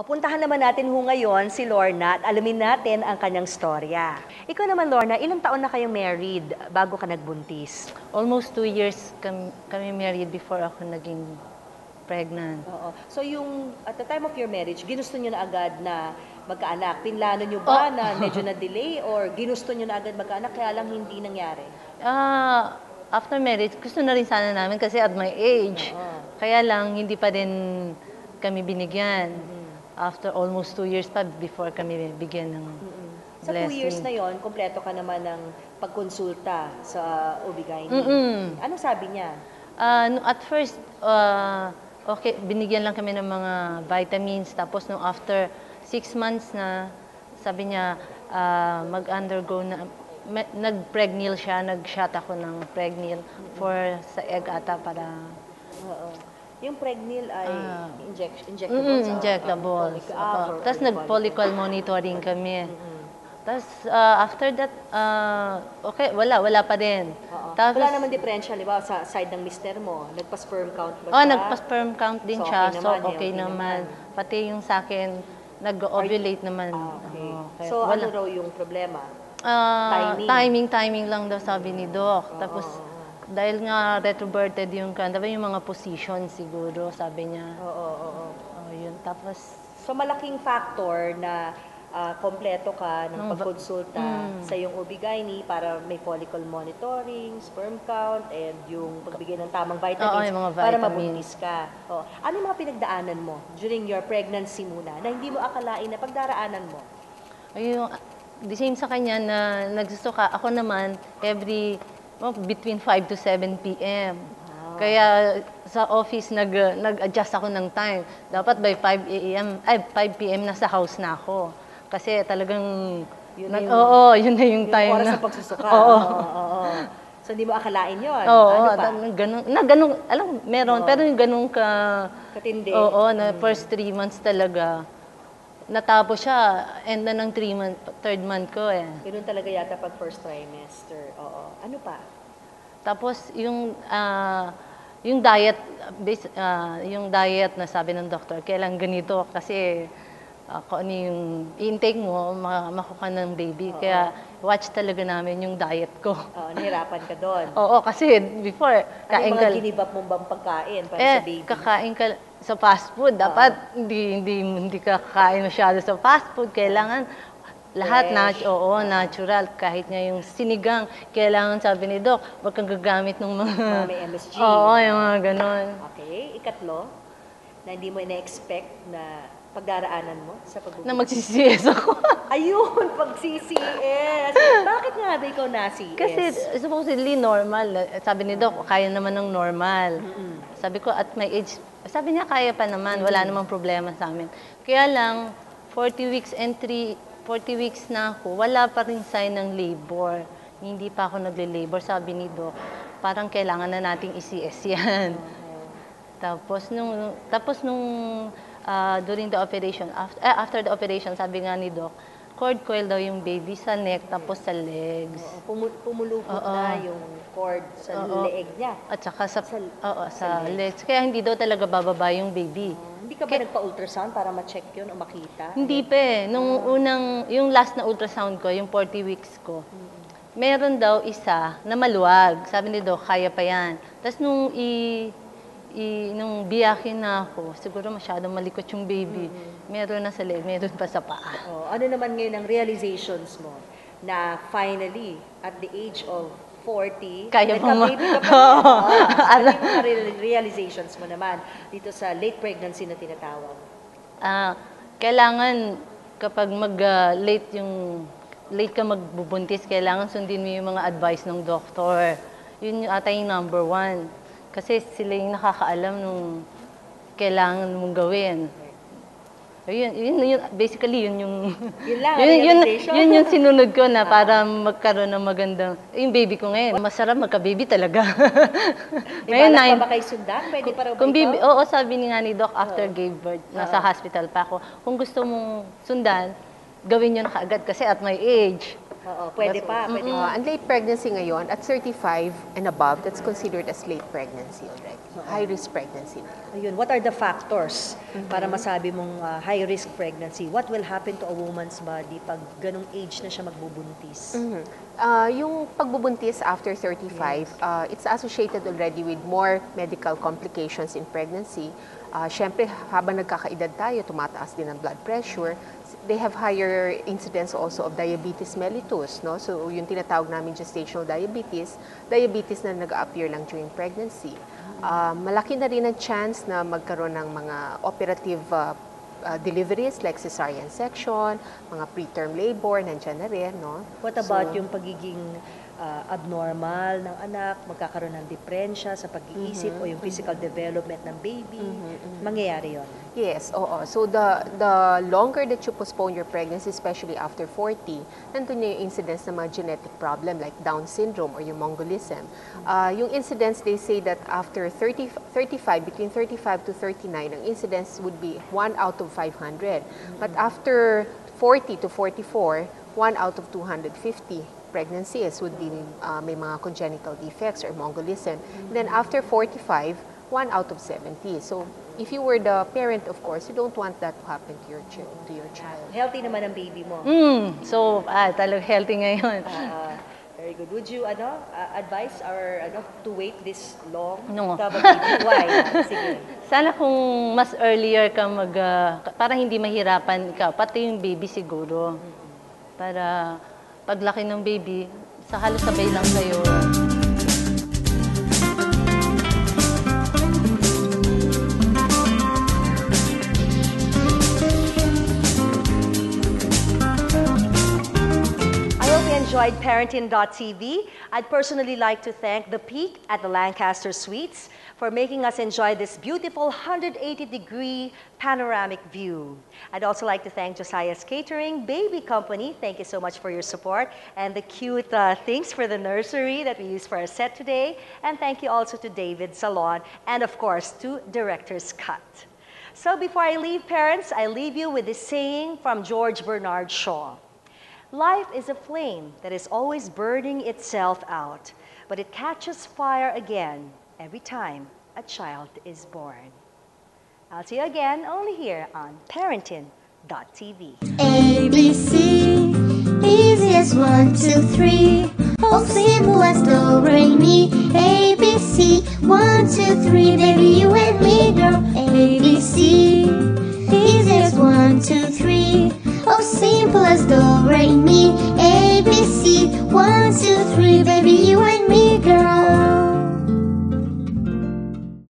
O, puntahan naman natin ho ngayon si Lorna at alamin natin ang kanyang storya. Ikaw naman, Lorna, ilang taon na kayong married bago ka nagbuntis? Almost two years kami, kami married before ako naging pregnant. Oo. So yung at the time of your marriage, ginusto niyo na agad na magkaanak? Pinlano niyo ba Oh. na medyo na-delay or ginusto niyo na agad magkaanak kaya lang hindi nangyari? Ah, after marriage, gusto na rin sana namin kasi at my age. Oo. Kaya lang, hindi pa din kami binigyan. Mm-hmm. After almost two years pa before kami bigyan ng Sa two years na blessing. yon, kompleto ka naman ng pagkonsulta sa OB-GYN. Mm-mm. Ano sabi niya? Ah, no- at first, ah, okay, binigyan lang kami ng mga vitamins. Tapos nung after six months na, sabi niya, ah, mag-undergo na, nag-pregnil siya, nag-shot ako ng pregnil for sa egg ata para Oo. Yung pregnil ay Ah. inject, injectable. mm, injectables. Tapos nag-follicle monitoring kami. Tapos ah, after that, ah, okay, wala, wala pa din. Tapos, Wala naman differential, di ba? Sa side ng mister mo, nagpa-sperm count ba Oh, nagpa-sperm count din So, siya. okay so, naman, okay healthy naman. naman. Pati yung sa akin, nag-ovulate naman. Ah, okay. Oo, kaya so, wala. ano raw yung problema? Ah, timing? timing, timing lang daw sabi ni Doc. Tapos, dahil nga retroverted yung kan, dapat yung mga position siguro, sabi niya. Oo, oo, oo. Oh, yun. Tapos, So, malaking factor na ah, kompleto ka ng pagkonsulta Mm. sa iyong OB-GYN para may follicle monitoring, sperm count, and yung pagbigay ng tamang vitamins, Oo, mga para vitamins. mabuntis ka. Oh. Ano yung mga pinagdaanan mo during your pregnancy muna na hindi mo akalain na pagdaraanan mo? ayun, the same sa kanya na nagsusuka. Ako naman, every, oh, between 5 to 7 p.m. Kaya sa office nag nag-adjust ako ng time. Dapat by 5 a.m. ay 5 p.m. nasa house na ako. Kasi talagang Yun nag- na yung- oo, yun na yung Yung time oras na. sa pagsusuka. Oo. Oo. So, hindi mo akalain yun. Oo, ano pa? ganun, na ganun, alam, meron, Oo. pero yung ganun ka, Katindi. oo, na first three months talaga, natapos siya, end na ng three month, third month ko eh. Ganun talaga yata pag first trimester. Oo. Ano pa? Tapos yung ah, yung diet ah, yung diet na sabi ng doktor, kailan ganito kasi ah, kung ano yung intake mo, ma- makuha ng baby. Kaya watch talaga namin yung diet ko. Oo, nahirapan ka doon. Oo, kasi before, Ano kain ka, mga ginibap mong bang pagkain para eh, sa baby? kakain ka sa fast food. Dapat hindi, hindi, hindi ka kakain masyado sa fast food. Kailangan lahat na, Fresh. oo, natural. Kahit nga yung sinigang, kailangan sabi ni Doc, wag kang gagamit ng mga... Mga may MSG. Oo, yung mga ganon. Okay, ikatlo, na hindi mo ina-expect na pagdaraanan mo sa pagbubuti. Na magsisiyes ako. Ayun, pag CCS. Bakit nga ba ikaw na CS? Kasi supposedly normal. Sabi ni Doc, kaya naman ng normal. Sabi ko, at my age, sabi niya, kaya pa naman. Wala namang problema sa amin. Kaya lang, 40 weeks and 3, 40 weeks na ako, wala pa rin sign ng labor. Hindi pa ako nagle-labor, sabi ni Doc. Parang kailangan na nating i-CS yan. Tapos nung tapos nung ah, during the operation after, after the operation sabi nga ni doc cord coil daw yung baby sa neck tapos sa legs. Oo, pumulupot Oo. na yung cord sa Oo. leeg niya. At saka sa, Sa- oo, sa sa legs. Kaya hindi daw talaga bababa yung baby. Hindi ka ba nagpa-ultrasound para ma-check yun o makita? Hindi pa eh. Nung unang, yung last na ultrasound ko, yung 40 weeks ko, meron daw isa na maluwag. Sabi ni Doc, kaya pa yan. Tapos nung i, i, nung biyakin na ako, siguro masyadong malikot yung baby. Meron na sa leg, meron pa sa paa. Oh, ano naman ngayon ang realizations mo na finally, at the age of 40, Kaya mo ma- ka pa. Oo. Oh, ano real- realizations mo naman dito sa late pregnancy na tinatawag? Ah, kailangan kapag mag-late yung late ka magbubuntis, kailangan sundin mo yung mga advice ng doktor. Yun yung ata yung number one. Kasi sila yung nakakaalam nung kailangan mong gawin. Ayun, yun, yun, basically yun yung Yun lang, yun, yun, yun yung sinunod ko na para magkaroon ng magandang yung baby ko ngayon. Masarap magka-baby talaga. May balak pa ba kayo sundan? Pwede pa raw ba Kung bibi, oo, sabi ni nga ni Doc after gave birth, nasa hospital pa ako. Kung gusto mong sundan, gawin nyo na kaagad kasi at my age. Oo, pwede pa, pwede Uh, ang late pregnancy ngayon, at 35 and above, that's considered as late pregnancy already. High-risk pregnancy na yun. Ayun, what are the factors para masabi mong ah, high-risk pregnancy? What will happen to a woman's body pag ganong age na siya magbubuntis? Mhm. Uh, yung pagbubuntis after 35, uh, it's associated already with more medical complications in pregnancy. Uh, Siyempre, habang nagkakaedad tayo, tumataas din ang blood pressure. They have higher incidence also of diabetes mellitus. No? So, yung tinatawag namin gestational diabetes, diabetes na nag-appear lang during pregnancy. Uh, malaki na rin ang chance na magkaroon ng mga operative uh, uh, deliveries like cesarean section, mga preterm labor, nandyan na rin, no? What about So, yung pagiging ah, abnormal ng anak, magkakaroon ng diferensya sa pag-iisip o yung physical development ng baby? Mangyayari yon. Yes, oo. So the the longer that you postpone your pregnancy, especially after 40, nandun na yung incidence ng mga genetic problem like Down syndrome or yung Mongolism. Uh, yung incidence, they say that after 30, 35, between 35 to 39, ang incidence would be 1 out of 500. But after 40 to 44, 1 out of 250 pregnancies would be uh, may mga congenital defects or Mongolism. And then after 45, 1 out of 70. So if you were the parent, of course, you don't want that to happen to your, chi- to your child. Healthy naman ang baby mo. Mm, so, ah, talagang healthy ngayon. Ah, very good. Would you ano ah, advise or ano to wait this long No. Why? Sige. Sana kung mas earlier ka mag, ah, para hindi mahirapan ka, pati yung baby siguro. Para paglaki ng baby, sa halos sabay lang kayo. Enjoyed Parenting.tv. I'd personally like to thank The Peak at the Lancaster Suites for making us enjoy this beautiful 180-degree panoramic view. I'd also like to thank Josiah's Catering Baby Company. Thank you so much for your support and the cute uh, things for the nursery that we used for our set today. And thank you also to David Salon and, of course, to Director's Cut. So before I leave, parents, I leave you with this saying from George Bernard Shaw. Life is a flame that is always burning itself out, but it catches fire again every time a child is born. I'll see you again only here on parenting.tv. ABC, easy as one, two, three. Oh, simple as do, re, mi. ABC, one, two, three, baby, you.